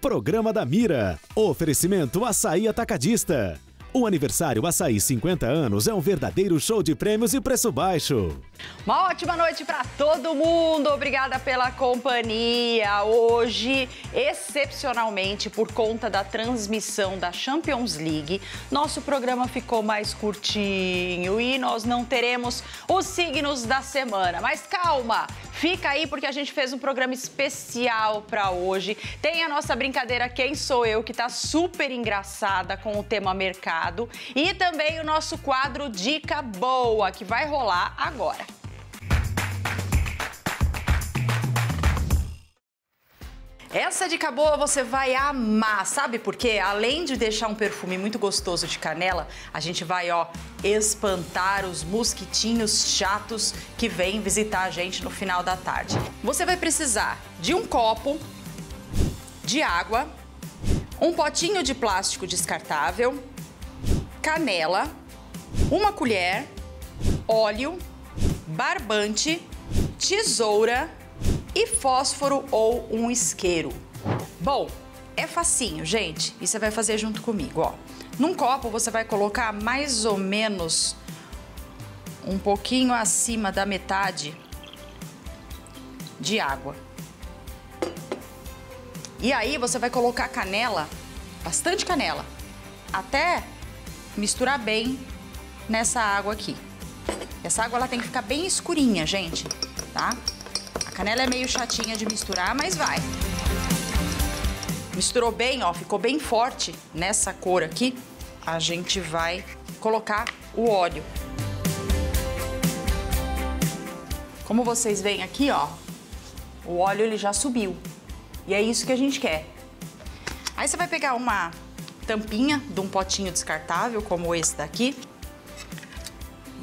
Programa da Mira. Oferecimento Açaí Atacadista. O aniversário Açaí 50 anos é um verdadeiro show de prêmios e preço baixo. Uma ótima noite para todo mundo. Obrigada pela companhia. Hoje, excepcionalmente, por conta da transmissão da Champions League, nosso programa ficou mais curtinho e nós não teremos os signos da semana. Mas calma, fica aí porque a gente fez um programa especial para hoje. Tem a nossa brincadeira Quem Sou Eu, que tá super engraçada com o tema mercado e também o nosso quadro Dica Boa, que vai rolar agora. Essa dica boa você vai amar, sabe por quê? Além de deixar um perfume muito gostoso de canela, a gente vai, ó, espantar os mosquitinhos chatos que vêm visitar a gente no final da tarde. Você vai precisar de um copo de água, um potinho de plástico descartável, canela, uma colher, óleo, barbante, tesoura e fósforo ou um isqueiro. Bom, é facinho, gente, e você vai fazer junto comigo, ó. Num copo você vai colocar mais ou menos um pouquinho acima da metade de água. E aí você vai colocar canela, bastante canela, até misturar bem nessa água aqui. Essa água ela tem que ficar bem escurinha, gente, tá? A canela é meio chatinha de misturar, mas vai. Misturou bem, ó, ficou bem forte nessa cor aqui. A gente vai colocar o óleo. Como vocês veem aqui, ó, o óleo ele já subiu. E é isso que a gente quer. Aí você vai pegar uma tampinha de um potinho descartável, como esse daqui.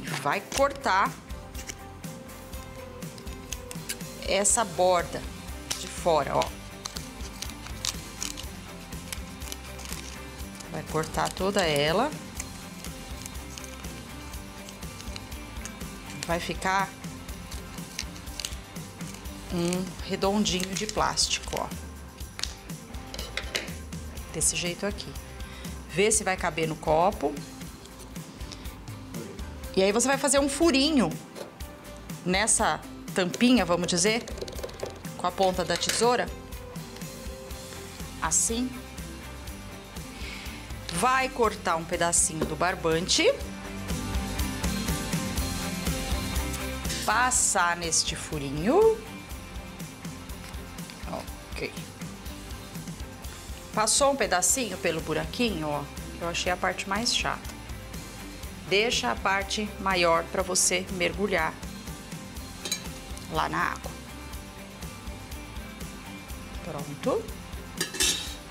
E vai cortar essa borda de fora, ó. Vai cortar toda ela. Vai ficar um redondinho de plástico, ó. Desse jeito aqui ver se vai caber no copo. E aí você vai fazer um furinho nessa tampinha, vamos dizer, com a ponta da tesoura. Assim. Vai cortar um pedacinho do barbante. Passar neste furinho. Ok. Passou um pedacinho pelo buraquinho, ó, eu achei a parte mais chata. Deixa a parte maior para você mergulhar lá na água. Pronto.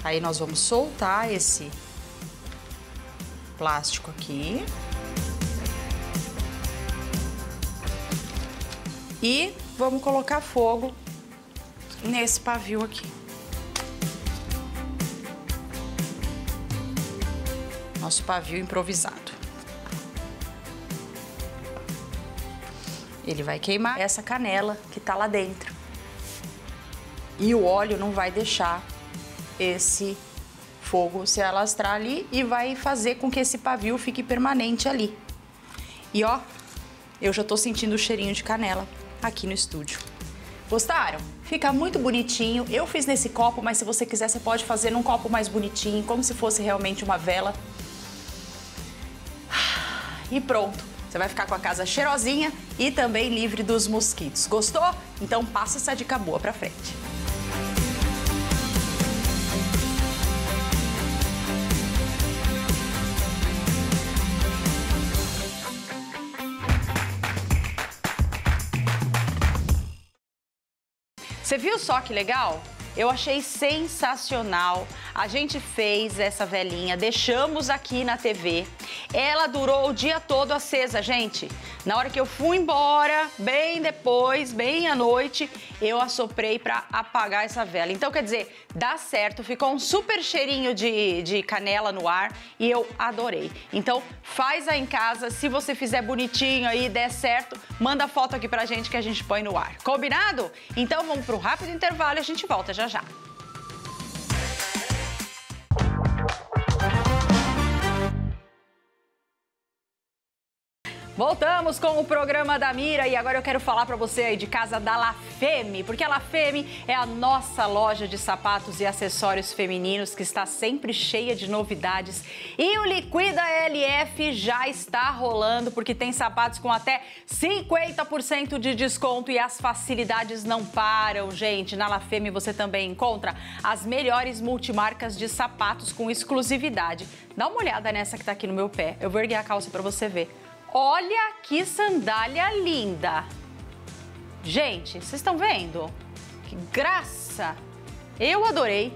Aí nós vamos soltar esse plástico aqui. E vamos colocar fogo nesse pavio aqui. Nosso pavio improvisado. Ele vai queimar essa canela que está lá dentro. E o óleo não vai deixar esse fogo se alastrar ali e vai fazer com que esse pavio fique permanente ali. E ó, eu já tô sentindo o cheirinho de canela aqui no estúdio. Gostaram? Fica muito bonitinho. Eu fiz nesse copo, mas se você quiser, você pode fazer num copo mais bonitinho, como se fosse realmente uma vela e pronto. Você vai ficar com a casa cheirosinha e também livre dos mosquitos. Gostou? Então passa essa dica boa pra frente. Você viu só que legal? Eu achei sensacional. A gente fez essa velhinha, deixamos aqui na TV. Ela durou o dia todo acesa, gente. Na hora que eu fui embora, bem depois, bem à noite, eu assoprei para apagar essa vela. Então, quer dizer, dá certo, ficou um super cheirinho de, de canela no ar e eu adorei. Então, faz aí em casa, se você fizer bonitinho aí, der certo, manda foto aqui pra gente que a gente põe no ar. Combinado? Então, vamos um rápido intervalo e a gente volta já já. Voltamos com o programa da Mira e agora eu quero falar para você aí de casa da La Femme, porque a La Femme é a nossa loja de sapatos e acessórios femininos que está sempre cheia de novidades. E o Liquida LF já está rolando porque tem sapatos com até 50% de desconto e as facilidades não param, gente. Na La Femme você também encontra as melhores multimarcas de sapatos com exclusividade. Dá uma olhada nessa que está aqui no meu pé. Eu vou erguer a calça para você ver. Olha que sandália linda! Gente, vocês estão vendo? Que graça! Eu adorei.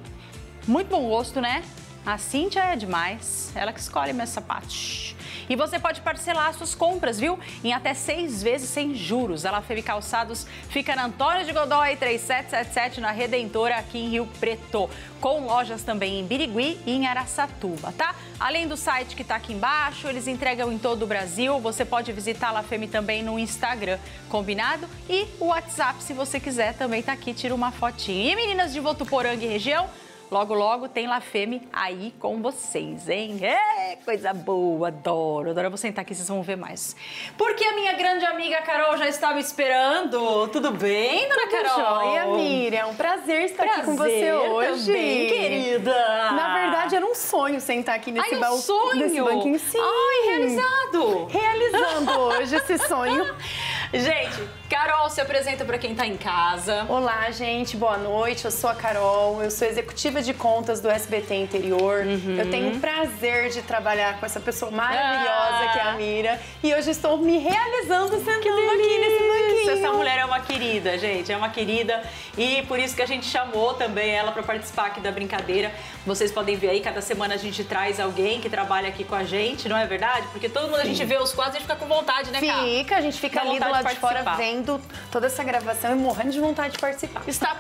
Muito bom gosto, né? A Cíntia é demais. Ela que escolhe meus sapatos. E você pode parcelar suas compras, viu? Em até seis vezes sem juros. A La Femme Calçados fica na Antônio de Godoy 3777, na Redentora, aqui em Rio Preto. Com lojas também em Birigui e em Araçatuba, tá? Além do site que está aqui embaixo, eles entregam em todo o Brasil. Você pode visitar a La Femme também no Instagram, combinado? E o WhatsApp, se você quiser, também tá aqui, tira uma fotinha. E meninas de Votuporanga e região, Logo, logo tem La Femme aí com vocês, hein? É, coisa boa, adoro. Adoro. Eu vou sentar aqui, vocês vão ver mais. Porque a minha grande amiga Carol já estava esperando. Tudo bem, dona Tudo Carol? Joia, Miriam. É um prazer estar prazer aqui com você hoje. Também, querida. Na verdade, era um sonho sentar aqui nesse, Ai, um sonho. nesse banquinho. Sim. Ai, realizado. Realizando hoje esse sonho. Gente, Carol se apresenta para quem tá em casa. Olá, gente. Boa noite. Eu sou a Carol. Eu sou executiva de contas do SBT Interior. Uhum. Eu tenho o prazer de trabalhar com essa pessoa maravilhosa Ah. que é a Mira. E hoje estou me realizando sentando aqui nesse banquinho. Essa mulher é uma querida, gente, é uma querida. E por isso que a gente chamou também ela para participar aqui da brincadeira. Vocês podem ver aí, cada semana a gente traz alguém que trabalha aqui com a gente, não é verdade? Porque todo mundo a gente vê os quadros e a gente fica com vontade, né, cara? Fica, a gente fica Dá ali do lado de de fora vendo toda essa gravação e morrendo de vontade de participar. Está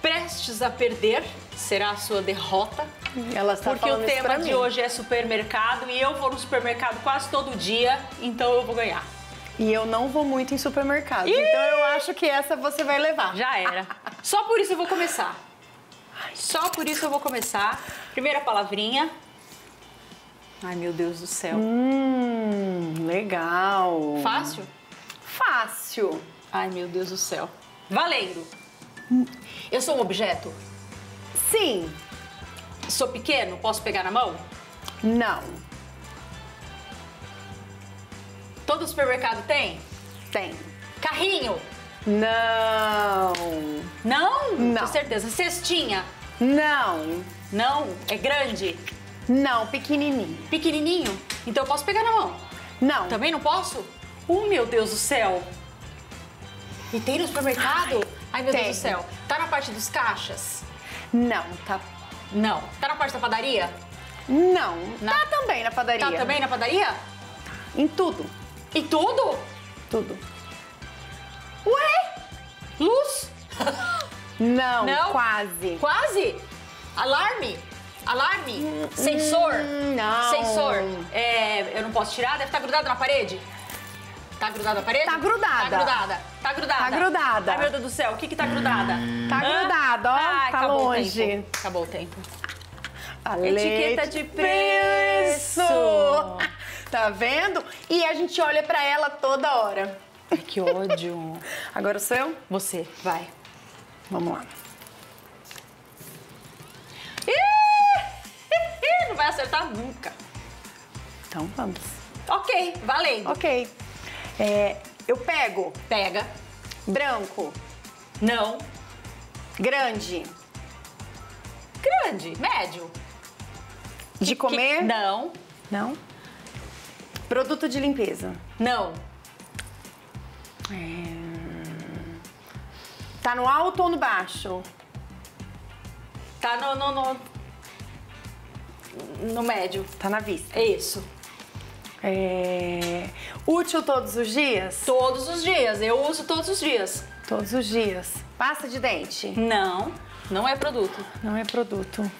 prestes a perder, será a sua derrota. Ela está Porque o isso tema de hoje é supermercado e eu vou no supermercado quase todo dia, então eu vou ganhar. E eu não vou muito em supermercado. Então eu acho que essa você vai levar. Já era. Só por isso eu vou começar. Só por isso eu vou começar. Primeira palavrinha. Ai, meu Deus do céu. Hum, legal. Fácil? Fácil. Ai, meu Deus do céu. Valendo. Eu sou um objeto? Sim. Sou pequeno? Posso pegar na mão? Não. Todo supermercado tem? Tem. Carrinho? Não. Não? Não. Com certeza. Cestinha? Não. Não. É grande? Não, pequenininho. Pequenininho? Então eu posso pegar na mão? Não. Também não posso? Oh, meu Deus do céu! E tem no supermercado? Ai, meu Tem. Deus do céu. Tá na parte dos caixas? Não, tá. Não. Tá na parte da padaria? Não. Na- Tá também na padaria. Tá também na padaria? Em tudo. E tudo? Tudo. Ué? Luz? Não, Não? quase. Quase? Alarme? Alarme? Sensor? Hum, não. Sensor. É, eu não posso tirar? Deve estar grudado na parede? Tá grudado na parede? Tá grudada. Tá grudada. Tá grudada. Tá grudada. Ai, meu Deus do céu. O que que tá grudada? Tá Hã? grudada, ó. Ai, tá acabou longe. O tempo. Acabou o tempo. A Etiqueta de preço. Tá vendo? E a gente olha pra ela toda hora. Ai, que ódio. Agora o seu? Você, vai. Vamos lá. Ih! Não vai acertar nunca. Então vamos. Ok, valendo. Ok. É, eu pego Pega. branco, Não. grande, Grande. Médio. de Que- comer. Não. Não. Produto de limpeza. Não. Tá no alto ou no baixo? Tá no, no, no, no médio. Tá na vista. É isso. É, útil todos os dias? Todos os dias. Eu uso todos os dias. Todos os dias. Pasta de dente? Não. Não é produto. Não é produto.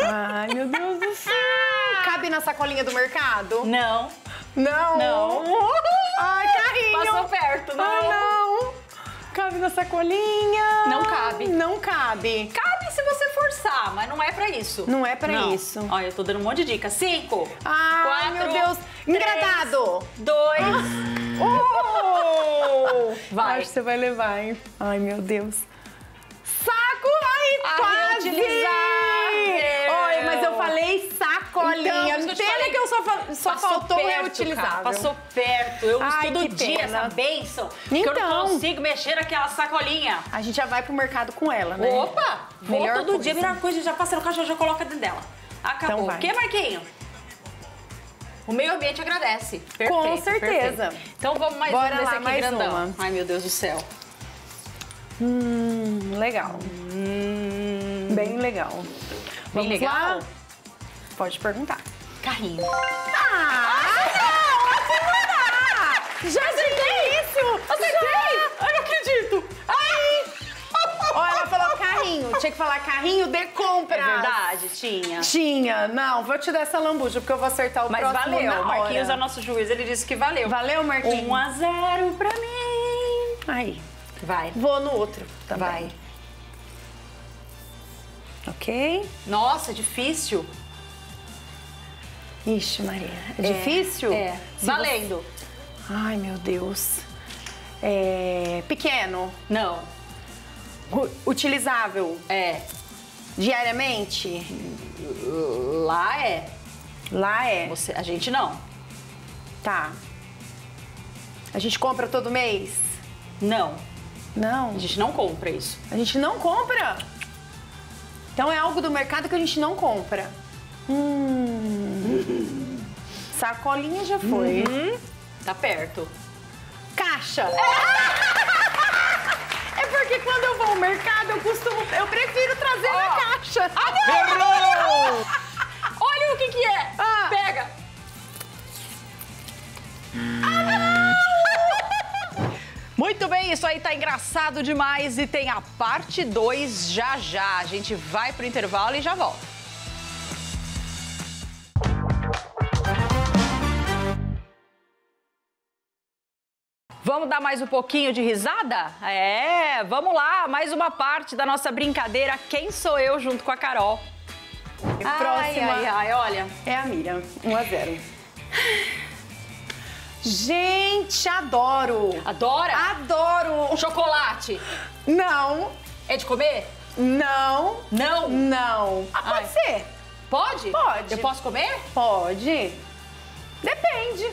Ai, meu Deus do céu. Cabe na sacolinha do mercado? Não. Não. Não. Ai, carrinho. Passou perto, Ah, não. não. Cabe na sacolinha. Não cabe. Não cabe. Cabe se você forçar, mas não é pra isso. Não é pra isso. Olha, eu tô dando um monte de dica. Cinco. Ai, quatro, meu Deus. Engradado. três, Dois. Oh! Vai. Acho que você vai levar, hein? Ai, meu Deus. Saco! Ai, quase! Oi, mas eu falei sacolinha. Então, Pena falei. que eu só, só Passou faltou perto, reutilizável. cara, passou perto. Eu uso todo dia pena. essa benção. Porque eu Então. não consigo mexer naquela sacolinha. A gente já vai pro mercado com ela, né? Opa! Vou Melhor todo coisa. dia, melhor coisa, já passa no caixa, já coloca dentro dela. Acabou. Então vai. o que, Marquinho? O meio ambiente agradece. Perfeito, Com certeza. perfeito. Então vamos mais Bora um desse lá, aqui mais grandão. uma. Ai, meu Deus do céu. Hum, legal. Bem legal. Bem Vamos legal? lá? Pode perguntar. Carrinho. Ah, não! Assim não! Já acertei isso! Acertei! Eu não acredito! Ai! Ó, ela falou carrinho. Tinha que falar carrinho de compra. É verdade, tinha. Tinha. Não, vou te dar essa lambuja, porque eu vou acertar o Mas próximo valeu. na O Marquinhos é hora. nosso juiz, ele disse que valeu. Valeu, Marquinhos? 1 a 0 pra mim. Aí. Vai. Vou no outro também. Vai. Ok? Nossa, difícil. Ixi, Maria. É, difícil? É. Se Valendo. você- Ai, meu Deus. É... Pequeno. Não. Utilizável É. diariamente? Lá é. Lá é. Você, a gente não. Tá. A gente compra todo mês? Não. Não. A gente não compra isso. A gente não compra? Então é algo do mercado que a gente não compra. Hum. Sacolinha já foi. Tá perto. Caixa. É porque quando eu vou ao mercado, eu costumo. Eu prefiro trazer na caixa. Olha o que que é. Ah. Pega. Muito bem, isso aí tá engraçado demais e tem a parte 2 já já. A gente vai pro intervalo e já volta. Vamos dar mais um pouquinho de risada? É, vamos lá, mais uma parte da nossa brincadeira Quem Sou Eu junto com a Carol. E próxima Ai, ai, ai, olha. é a Miriam. 1 a 0. Gente, adoro. Adora? Adoro. Chocolate. Não, É de comer? não, Não. não. Ah, pode Ai. ser. Pode? Pode. Eu posso comer? Pode. Depende.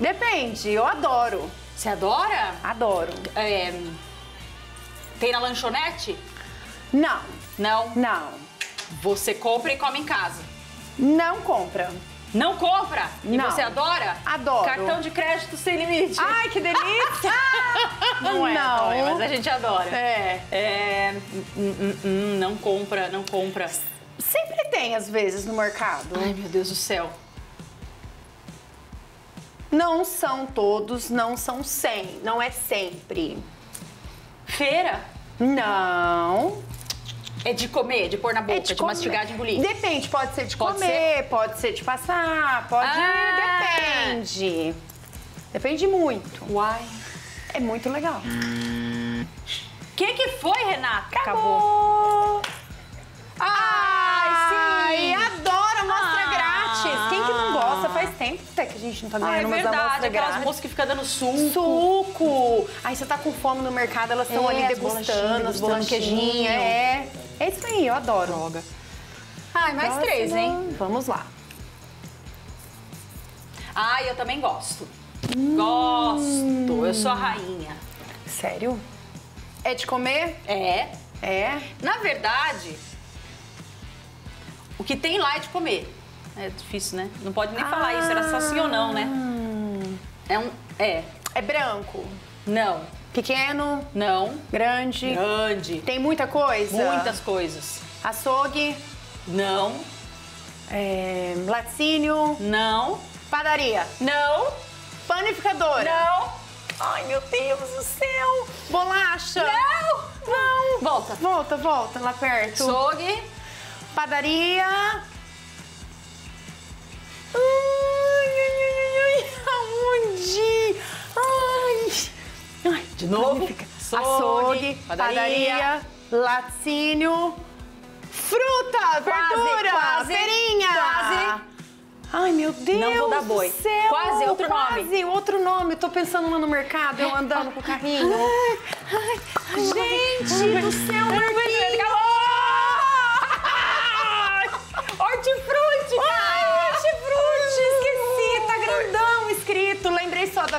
Depende, eu adoro. Você adora? Adoro. É, Tem na lanchonete? Não, Não. não. Você compra e come em casa. Não compra. Não compra? E Não. você adora? Adoro. Cartão de crédito sem limite. Ai, que delícia! não é, não. não é, mas a gente adora. É. É, hum, hum, hum, não compra, não compra. Sempre tem, às vezes, no mercado. Ai, meu Deus do céu. Não são todos, não são sem. Não é sempre. Feira? Não. É de comer, de pôr na boca, É de, comer. mastigar, de engolir. Depende, pode ser de Pode comer, pode ser de passar, pode. Ah. Depende. Depende muito. Uai. É muito legal. O que, que foi, Renata? Acabou. Ai, sim. adoro a gente não tá Ah, ganhando é umas verdade, amostras aquelas moças que ficam dando suco. Suco! Aí você tá com fome no mercado, elas estão É, ali degustando, as bolachinhas. queijinho. É. É isso aí, eu adoro. Droga. Ai, mais três, hein? Vamos lá. Ai, eu também gosto. Gosto. Eu sou a rainha. Sério? É de comer? É. É. Na verdade, o que tem lá é de comer. É difícil, né? Não pode nem falar isso, era só sim ou não, né? É um. É. É branco. Não. Pequeno, Não. grande. Grande. Tem muita coisa? Muitas coisas. Açougue, Não. é, laticínio, Não. padaria, Não. panificadora. Não. Ai, meu Deus do céu. Bolacha. Não. Não. Volta. Volta, volta, lá perto. Açougue. Padaria. Ai, ai, ai, ai, ai. Aonde? Ai. Ai, De novo. Açougue, padaria. laticínio, fruta, verdura, quase, feirinha. quase. Ai, meu Deus Não vou dar boi. do céu. Quase, outro nome. Quase, outro nome. Tô pensando lá no mercado, eu andando com o carrinho. Gente do céu, Marquinhos.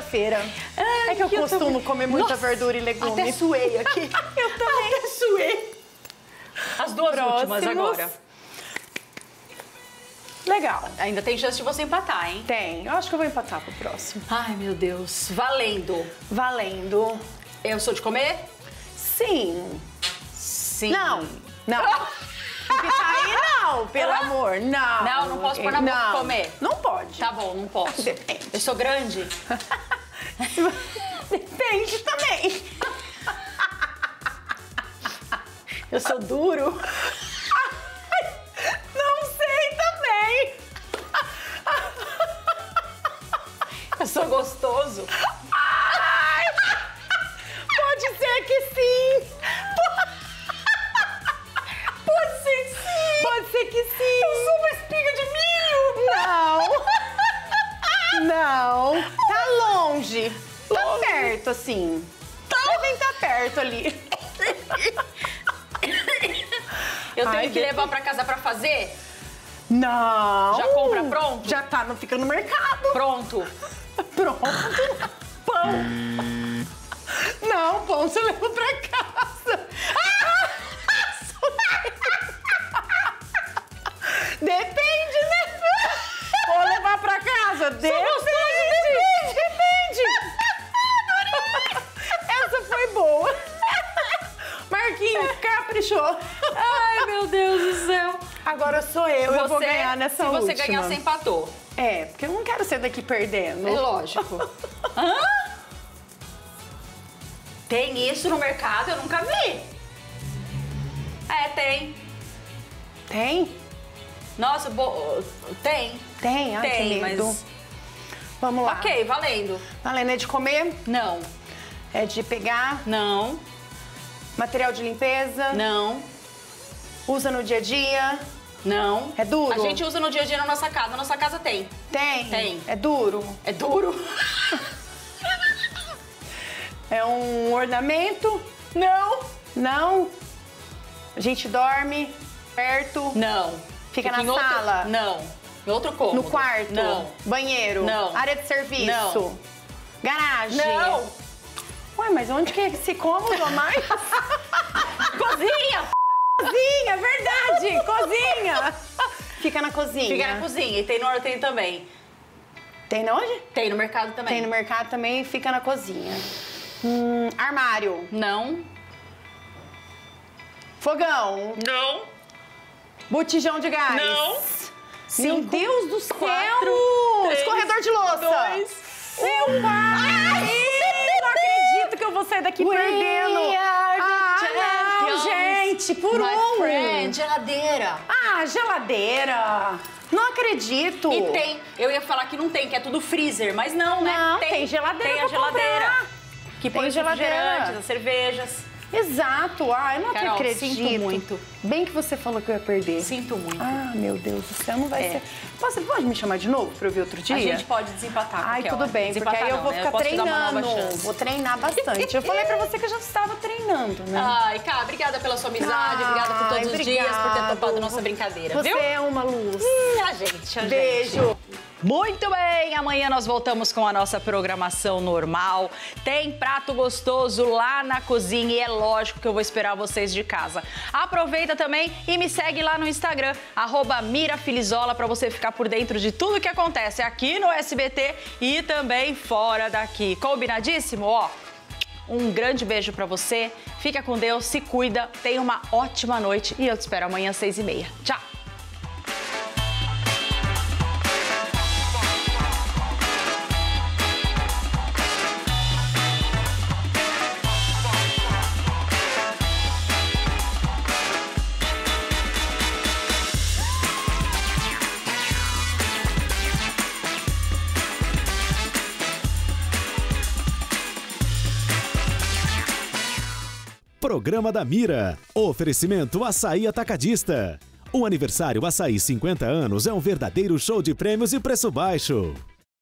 Lembrei só da feira. é que eu costumo também- comer muita Nossa, verdura e legume. até suei aqui. eu também. Até suei. As duas últimas Próximos. agora. Legal. Ainda tem chance de você empatar, hein? Tem. Eu acho que eu vou empatar pro próximo. Ai, meu Deus. Valendo. Valendo. Eu sou de comer? Sim. Sim. Não. Não. Pitaí não, pelo amor. Não. Não, não posso pôr na boca e Não. comer. Não pode. Tá bom, não posso. Depende. Eu sou grande? Depende também. Eu sou duro? Não sei também. Eu sou gostoso? Não. Tá longe. Tá perto, assim. Devem estar perto ali. Eu tenho Ai, que levar pra casa pra fazer? Não. Já compra pronto? Já tá, não fica no mercado. Pronto. Pronto. Pão. Não, pão você leva pra casa. Depende, né? Vou levar pra casa. Depende. Caprichou. Ai, meu Deus do céu. Agora sou eu, eu vou ganhar nessa Se você última. ganhar, você empatou. É, porque eu não quero ser daqui perdendo. É lógico. Hã? Tem isso no mercado? Eu nunca vi. É, tem. Tem? Nossa, bo... tem. Tem, ai tem, que medo. mas... Vamos lá. Ok, valendo. Valendo é de comer, Não, é de pegar, não, material de limpeza, não, usa no dia a dia, não. É duro? A gente usa no dia a dia na nossa casa. Na nossa casa tem. tem, Tem. é duro, É duro? é um ornamento, Não. não, a gente dorme perto, Não. Fica na em outro- sala? Não. Em outro cômodo. no quarto, Não. banheiro, Não. área de serviço, Não. garagem. Não. Ué, mas onde que é esse cômodo a mais? Cozinha. cozinha, verdade, cozinha. Fica na cozinha. Fica na cozinha. E tem no tem também. Tem na onde? Tem no mercado também. Tem no mercado também, fica na cozinha. Hum, armário, Não. fogão, Não. botijão de gás. Não. Meu Cinco, Deus do céu! quatro, três, Escorredor de louça. dois, Meu pai! Vou sair daqui We perdendo. are ah, não, gente, por My um. friend, geladeira. Ah, geladeira. Não acredito. E tem, eu ia falar que não tem, que é tudo freezer, mas não, né? Não, tem geladeira Tem a geladeira. comprar. Que põe Tem os refrigerantes, as cervejas. Exato. Ah, eu não Carol, acredito. sinto muito. Bem que você falou que eu ia perder. Sinto muito. Ah, meu Deus do céu, não vai É. ser. Você pode me chamar de novo pra eu ver outro dia? A gente pode desempatar. Ai, tudo hora. bem, porque Desempatar aí eu vou né? ficar uma treinando. Vou treinar bastante. Eu falei pra você que eu já estava treinando, né? Ai, Cá, obrigada pela sua amizade, obrigada por todos Ai, os dias, por ter topado nossa brincadeira, Você viu? é uma luz. Hum, a gente, a Beijo. gente. Muito bem, amanhã nós voltamos com a nossa programação normal. Tem prato gostoso lá na cozinha e é lógico que eu vou esperar vocês de casa. Aproveita também e me segue lá no Instagram, Mirafilizola, pra você ficar por dentro de tudo que acontece aqui no SBT e também fora daqui. Combinadíssimo? Ó, um grande beijo pra você, fica com Deus, se cuida, tenha uma ótima noite e eu te espero amanhã às seis e meia. Tchau! Programa da Mira. Oferecimento Açaí Atacadista. O aniversário Açaí 50 anos é um verdadeiro show de prêmios e preço baixo.